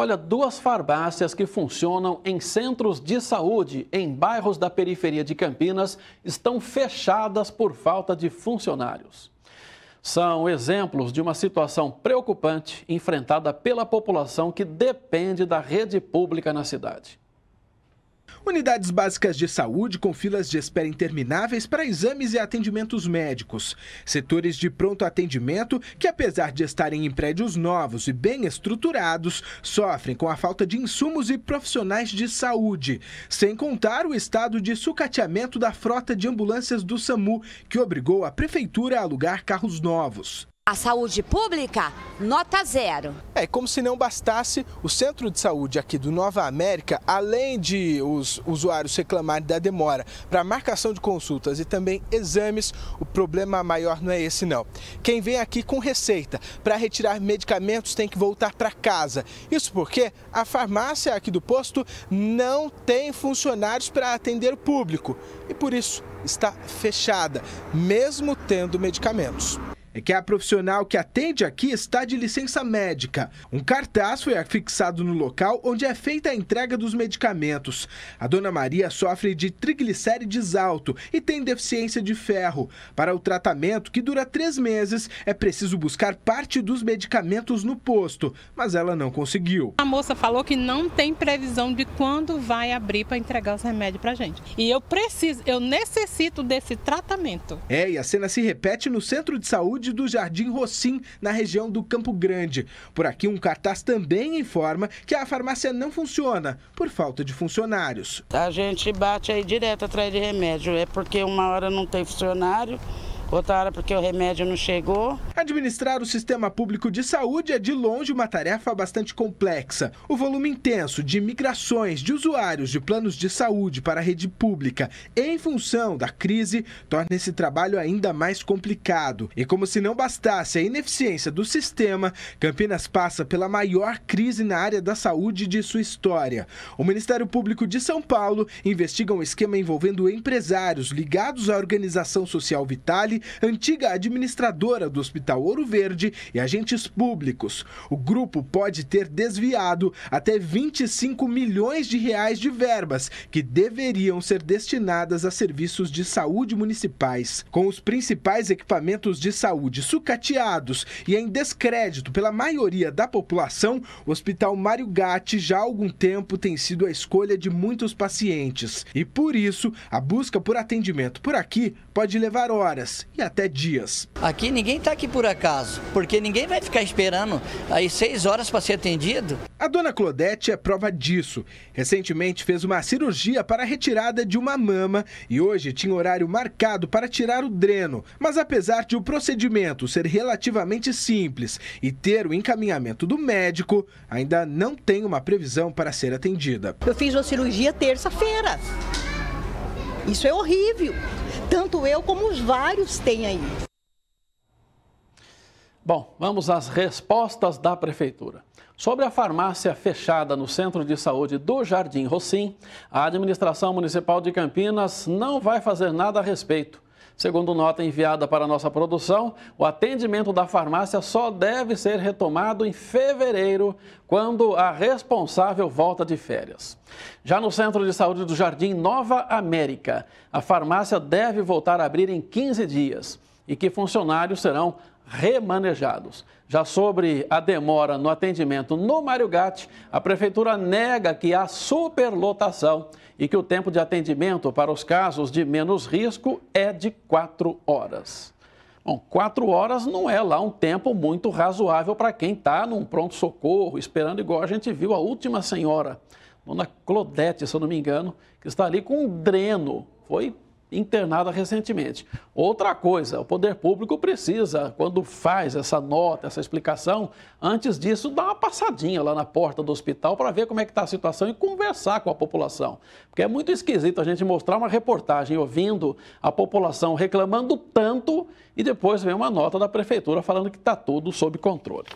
Olha, duas farmácias que funcionam em centros de saúde em bairros da periferia de Campinas estão fechadas por falta de funcionários. São exemplos de uma situação preocupante enfrentada pela população que depende da rede pública na cidade. Unidades básicas de saúde com filas de espera intermináveis para exames e atendimentos médicos. Setores de pronto atendimento que, apesar de estarem em prédios novos e bem estruturados, sofrem com a falta de insumos e profissionais de saúde. Sem contar o estado de sucateamento da frota de ambulâncias do SAMU, que obrigou a prefeitura a alugar carros novos. A saúde pública, nota zero. É como se não bastasse o centro de saúde aqui do Nova América, além de os usuários reclamarem da demora para marcação de consultas e também exames, o problema maior não é esse não. Quem vem aqui com receita para retirar medicamentos tem que voltar para casa. Isso porque a farmácia aqui do posto não tem funcionários para atender o público e por isso está fechada, mesmo tendo medicamentos é que a profissional que atende aqui está de licença médica. Um cartaz foi afixado no local onde é feita a entrega dos medicamentos. A dona Maria sofre de triglicérides alto e tem deficiência de ferro. Para o tratamento, que dura três meses, é preciso buscar parte dos medicamentos no posto, mas ela não conseguiu. A moça falou que não tem previsão de quando vai abrir para entregar os remédios para gente. E eu preciso, eu necessito desse tratamento. É, e a cena se repete no centro de saúde do Jardim Rocim, na região do Campo Grande. Por aqui, um cartaz também informa que a farmácia não funciona por falta de funcionários. A gente bate aí direto atrás de remédio, é porque uma hora não tem funcionário outra hora porque o remédio não chegou. Administrar o sistema público de saúde é de longe uma tarefa bastante complexa. O volume intenso de migrações de usuários de planos de saúde para a rede pública em função da crise torna esse trabalho ainda mais complicado. E como se não bastasse a ineficiência do sistema, Campinas passa pela maior crise na área da saúde de sua história. O Ministério Público de São Paulo investiga um esquema envolvendo empresários ligados à organização social Vitale antiga administradora do Hospital Ouro Verde e agentes públicos. O grupo pode ter desviado até 25 milhões de reais de verbas que deveriam ser destinadas a serviços de saúde municipais. Com os principais equipamentos de saúde sucateados e em descrédito pela maioria da população, o Hospital Mário Gatti já há algum tempo tem sido a escolha de muitos pacientes. E por isso, a busca por atendimento por aqui pode levar horas e até dias. Aqui ninguém está aqui por acaso, porque ninguém vai ficar esperando aí seis horas para ser atendido. A dona Claudete é prova disso. Recentemente fez uma cirurgia para a retirada de uma mama e hoje tinha horário marcado para tirar o dreno. Mas apesar de o procedimento ser relativamente simples e ter o encaminhamento do médico, ainda não tem uma previsão para ser atendida. Eu fiz uma cirurgia terça-feira. Isso é horrível. Tanto eu como os vários têm aí. Bom, vamos às respostas da Prefeitura. Sobre a farmácia fechada no Centro de Saúde do Jardim Rocim, a administração municipal de Campinas não vai fazer nada a respeito. Segundo nota enviada para nossa produção, o atendimento da farmácia só deve ser retomado em fevereiro, quando a responsável volta de férias. Já no Centro de Saúde do Jardim Nova América, a farmácia deve voltar a abrir em 15 dias e que funcionários serão remanejados. Já sobre a demora no atendimento no Mário Gatti, a Prefeitura nega que há superlotação e que o tempo de atendimento para os casos de menos risco é de quatro horas. Bom, quatro horas não é lá um tempo muito razoável para quem está num pronto-socorro, esperando igual a gente viu a última senhora, Dona Claudete, se eu não me engano, que está ali com um dreno. Foi internada recentemente. Outra coisa, o poder público precisa, quando faz essa nota, essa explicação, antes disso, dar uma passadinha lá na porta do hospital para ver como é que está a situação e conversar com a população. Porque é muito esquisito a gente mostrar uma reportagem ouvindo a população reclamando tanto e depois vem uma nota da prefeitura falando que está tudo sob controle.